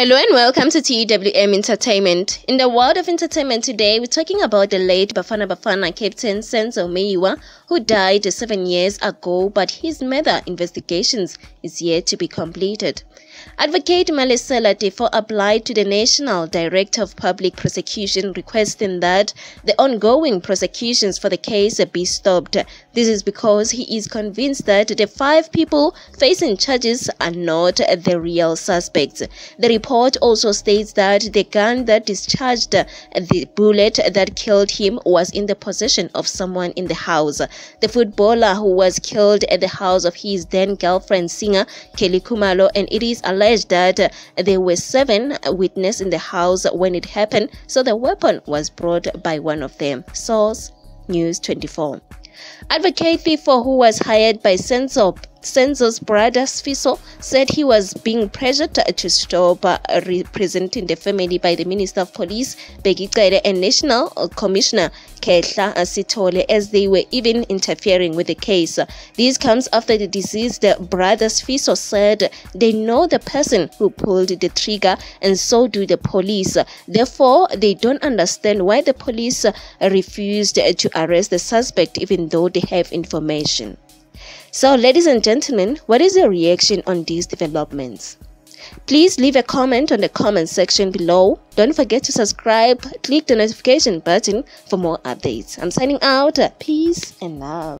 Hello and welcome to TWM Entertainment. In the world of entertainment today, we're talking about the late Bafana Bafana captain Senzo Meyiwa, who died seven years ago, but his murder investigations is yet to be completed. Advocate Malesela Teffo applied to the National Director of Public Prosecution requesting that the ongoing prosecutions for the case be stopped. This is because he is convinced that the five people facing charges are not the real suspects. The report also states that the gun that discharged the bullet that killed him was in the possession of someone in the house. The footballer who was killed at the house of his then girlfriend singer Kelly Khumalo and it is alleged that there were seven witnesses in the house when it happened, so the weapon was brought by one of them. Source News 24. Advocate Teffo, who was hired by Senzo Senzo's brother Sfiso said he was being pressured to stop representing the family by the Minister of Police, Bheki Cele, and National Commissioner Khehla Sithole as they were even interfering with the case. This comes after the deceased brother Sfiso said they know the person who pulled the trigger and so do the police. Therefore, they don't understand why the police refused to arrest the suspect even though they have information. So, ladies and gentlemen, what is your reaction on these developments? Please leave a comment on the comment section below. Don't forget to subscribe, click the notification button for more updates. I'm signing out. Peace and love.